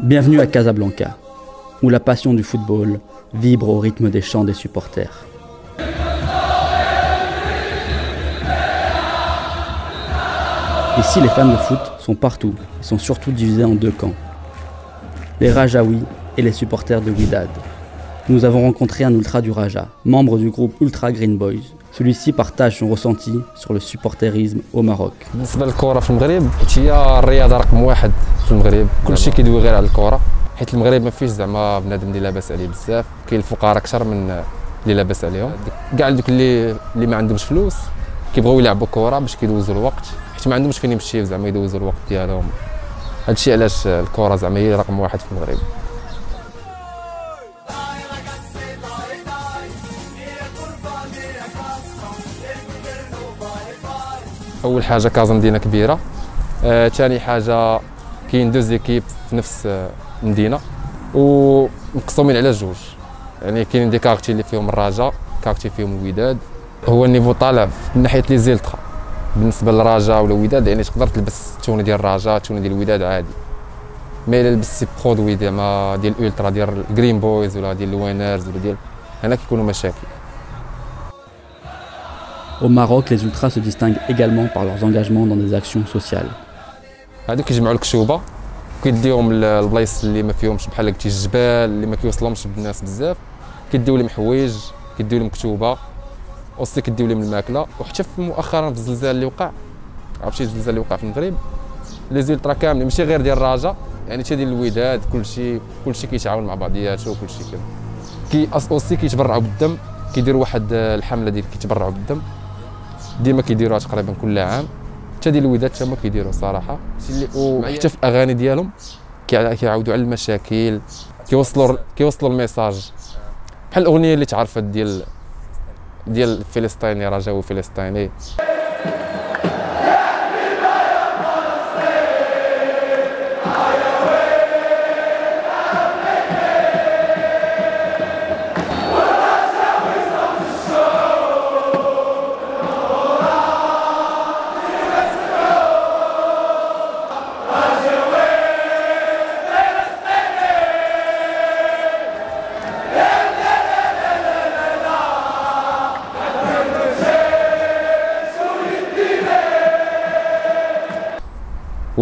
Bienvenue à Casablanca, où la passion du football vibre au rythme des chants des supporters. Ici, les fans de foot sont partout et sont surtout divisés en deux camps. Les Rajaouis et les supporters de Widad. Nous avons rencontré un ultra du Raja, membre du groupe Ultra Green Boys. Celui-ci partage son ressenti sur le supporterisme au Maroc. بالنسبة للكره في المغرب هي الرياضة رقم واحد في المغرب. كلشي كيدوي غير على الكره حيت المغرب ما فيهش زعما بنادم اللي لاباس عليه بزاف. كاين الفقراء أكثر من اللي لاباس عليهم. كاع دوك اللي اللي ما عندهمش فلوس كيبغيو يلعبوا كره باش كيدوزوا الوقت. حيت ما عندهمش فين يمشيو زعما يدوزوا الوقت ديالهم. هادشي علاش الكره زعما هي رقم واحد في المغرب. أول حاجة كازا مدينة كبيرة. آه، ثاني حاجة كاين deux équipes في نفس آه، المدينة ومقسومين على جوج. يعني كاينين des quartiers اللي فيهم الرجاء quartiers فيهم الوداد. هو ال niveau طالع من ناحية les ultras. بالنسبة للرجاء ولا الوداد يعني تقدر تلبس ال tenue ديال الرجاء ال tenue ديال الوداد عادي. mais إلا لبستي produit زعما ديال ال ultras ديال الجرين بويز ولا ديال الوينرز ولا ديال هنا كيكونوا مشاكل. Au Maroc, les ultras se distinguent également par leurs engagements dans des actions sociales. هادو كيجمعوا الكشوبه كيديهم للبلايص اللي ما فيهمش بحال الجبال اللي ما كيوصلهمش بزاف كيديو لهم حوايج كيديو لهم كتوبة كيديو لهم الماكلة وحتى مؤخرا في الزلزال اللي وقع عرفتي الزلزال اللي وقع في المغرب لي زيلترا كاملين ماشي غير ديال يعني حتى ديال الوداد كلشي كلشي كيتعاون مع بعضياته وكلشي كي aussi كيتبرعوا بالدم كيديروا واحد الحملة ديال كيتبرعوا بالدم ديما كيديروها تقريبا كل عام. حتى ديال الوداد حتى هما كيديروا صراحة. وحتى في الاغاني ديالهم كيع- كيعاودوا على المشاكل كيوصلوا كيوصلوا ال message. بحال الأغنية اللي تعرفت ديال ديال فلسطيني رجاوي فلسطيني.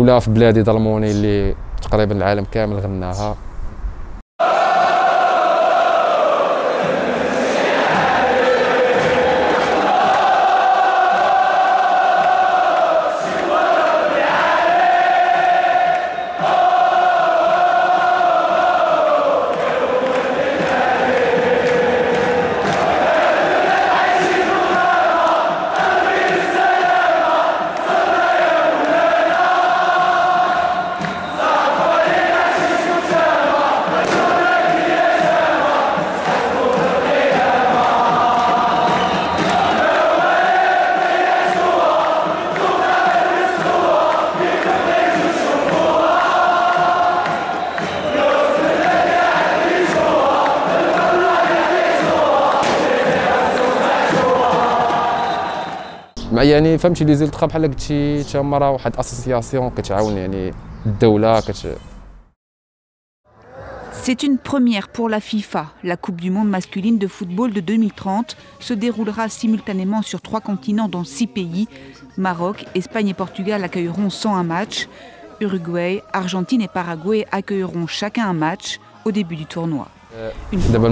ولا في بلادي ظلموني اللي تقريبا العالم كامل غناها. يعني فهمتي لي زيلتخا بحال قلتي تا هما راه واحد اسوسياسيون كتعاون يعني الدوله كت C'est une première pour la FIFA. La Coupe du monde masculine de football de 2030 se déroulera simultanément sur trois continents dans six pays. Maroc, Espagne et Portugal accueilleront 101 matchs. Uruguay, Argentine et Paraguay accueilleront chacun un match au début du tournoi. دابا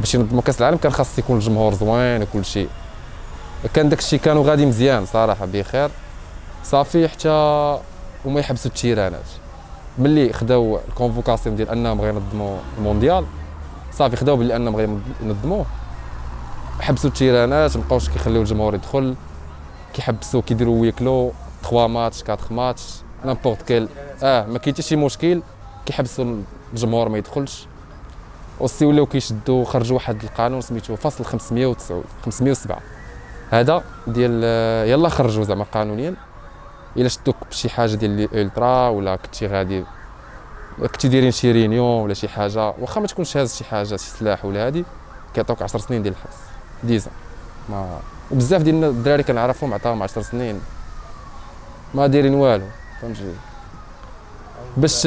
باش ينظموا كاس العالم كان خاص يكون الجمهور زوين وكل شيء. كان داك الشيء كانوا غادي مزيان صراحة بخير. صافي حتى هما يحبسوا التيرانات. ملي خداو ال convocation ديال أنهم غينظموا المونديال صافي خداو بلي أنهم غينظموه حبسوا التيرانات مابقاوش كيخليو الجمهور يدخل. كيحبسوا كيديروا ويكلو 3 ماتش 4 matchs. n'importe quel آه ما كاين حتى شي مشكل. كيحبسوا الجمهور ما يدخلش. aussi ولاو كيشدوا خرجوا واحد القانون سميتو فصل 509 507 هذا ديال يلا خرجوا زعما قانونيا. إلا شدوك بشي حاجة ديال ألترا ولا كنتي غادي كنتي دايرين شي رينيون ولا شي حاجة واخا ما تكونش هاز شي حاجة شي سلاح ولا هادي كيعطوك 10 سنين ديال الحبس. 10 ans ما وبزاف ديال الدراري كنعرفهم عطاهم 10 سنين. ما دايرين والو فهمتي؟ باش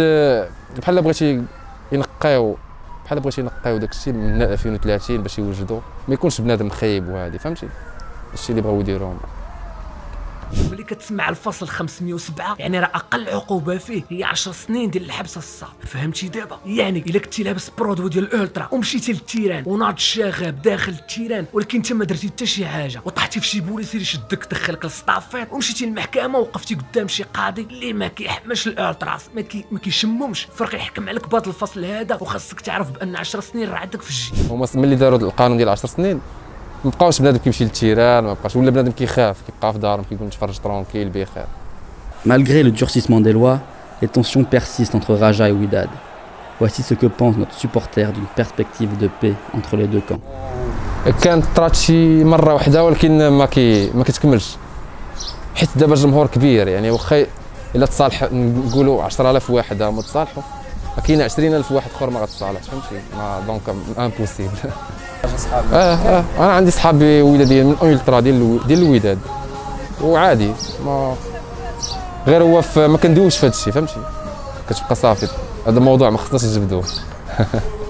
بحال بغيتي ينقيو بحال بغيتي ينقيو داك الشيء من 2030 باش يوجدوا ما يكونش بنادم خايب وهادي فهمتي؟ الشيء اللي بغاو يديروه ملي كتسمع الفصل 507 يعني راه أقل عقوبة فيه هي 10 سنين ديال الحبس الصاد. فهمتي دابا؟ يعني إلا كنتي لابس برودوي ديال الألترا ومشيتي للتيران وناض شاغب داخل التيران ولكن انت ما درتي حتى شي حاجة وطحتي في شي بوليس اللي شدك دخلك للسطافيط ومشيتي للمحكمة ووقفتي قدام شي قاضي اللي ما كيحماش الألتراس ما, كي ما كيشمهمش. فرق يحكم عليك بهذا الفصل هذا وخاصك تعرف بأن 10 سنين راه عندك في الجي هما ملي داروا القانون ديال 10 سنين؟ ما بقاوش بنادم كيمشي لل terrain ما بقاش ولا بنادم كيخاف كيبقى في دارهم كيكون متفرج tranquille بخير Malgré le durcissement des lois, les tensions persistent entre Raja et Ouidad. Voici ce que pense notre supporter d'une perspective de paix entre les deux camps. كانت طرات شي مرة واحدة ولكن ما كي ما كتكملش. حيت دابا الجمهور كبير يعني واخا إلا تصالح نقولوا 10000 واحد هما تصالحوا. كاين 20000 واحد أخر ما غتصالحش فهمتي؟ donc impossible آه آه. أنا عندي صحابي ودادين من ultras ديال ديال الوداد. وعادي ما غير هو ما كندويوش في هذا الشيء فهمتي؟ كتبقى صافي. هذا الموضوع ما خصناش نجبدوه.